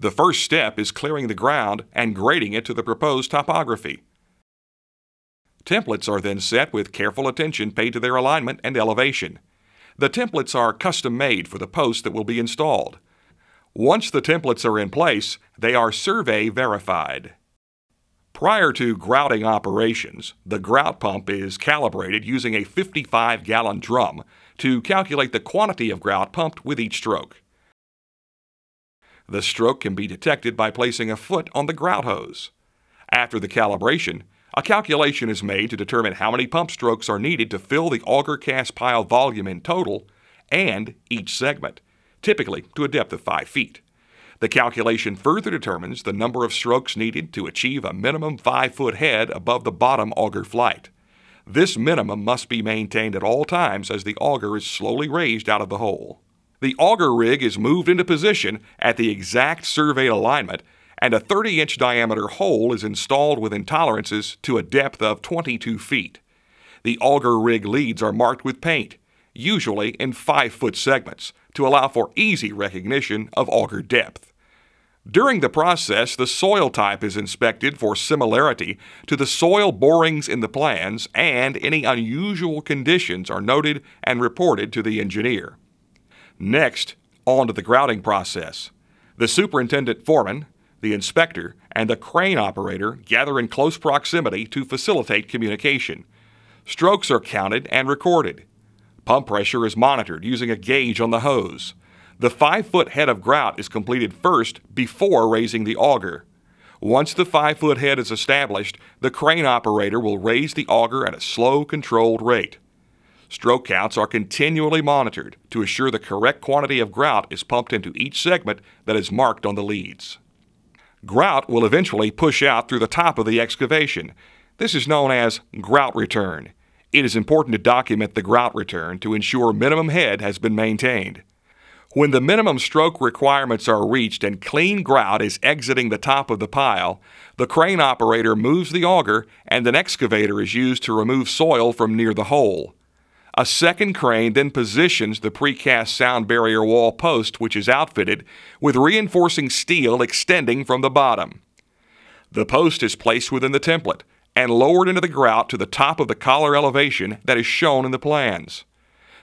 The first step is clearing the ground and grading it to the proposed topography. Templates are then set with careful attention paid to their alignment and elevation. The templates are custom made for the post that will be installed. Once the templates are in place, they are survey verified. Prior to grouting operations, the grout pump is calibrated using a 55 gallon drum to calculate the quantity of grout pumped with each stroke. The stroke can be detected by placing a foot on the grout hose. After the calibration, a calculation is made to determine how many pump strokes are needed to fill the auger cast pile volume in total and each segment, typically to a depth of 5 feet. The calculation further determines the number of strokes needed to achieve a minimum 5 foot head above the bottom auger flight. This minimum must be maintained at all times as the auger is slowly raised out of the hole. The auger rig is moved into position at the exact surveyed alignment and a 30 inch diameter hole is installed with intolerances to a depth of 22 feet. The auger rig leads are marked with paint, usually in 5 foot segments, to allow for easy recognition of auger depth. During the process, the soil type is inspected for similarity to the soil borings in the plans, and any unusual conditions are noted and reported to the engineer. Next, on to the grouting process. The superintendent foreman, the inspector, and the crane operator gather in close proximity to facilitate communication. Strokes are counted and recorded. Pump pressure is monitored using a gauge on the hose. The 5 foot head of grout is completed first before raising the auger. Once the 5 foot head is established, the crane operator will raise the auger at a slow, controlled rate. Stroke counts are continually monitored to assure the correct quantity of grout is pumped into each segment that is marked on the leads. Grout will eventually push out through the top of the excavation. This is known as grout return. It is important to document the grout return to ensure minimum head has been maintained. When the minimum stroke requirements are reached and clean grout is exiting the top of the pile, the crane operator moves the auger and an excavator is used to remove soil from near the hole. A second crane then positions the precast sound barrier wall post, which is outfitted with reinforcing steel extending from the bottom. The post is placed within the template and lowered into the grout to the top of the collar elevation that is shown in the plans.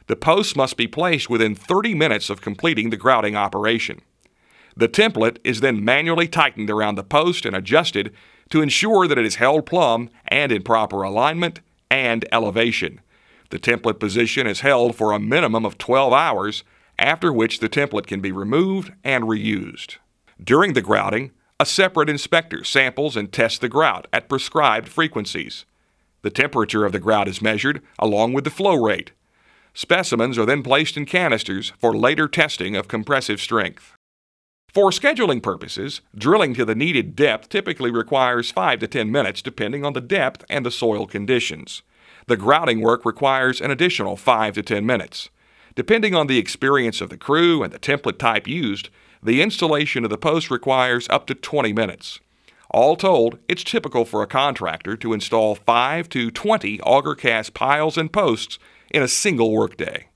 The post must be placed within 30 minutes of completing the grouting operation. The template is then manually tightened around the post and adjusted to ensure that it is held plumb and in proper alignment and elevation. The template position is held for a minimum of 12 hours, after which the template can be removed and reused. During the grouting, a separate inspector samples and tests the grout at prescribed frequencies. The temperature of the grout is measured along with the flow rate. Specimens are then placed in canisters for later testing of compressive strength. For scheduling purposes, drilling to the needed depth typically requires 5 to 10 minutes depending on the depth and the soil conditions. The grouting work requires an additional 5 to 10 minutes. Depending on the experience of the crew and the template type used, the installation of the post requires up to 20 minutes. All told, it's typical for a contractor to install 5 to 20 auger cast piles and posts in a single workday.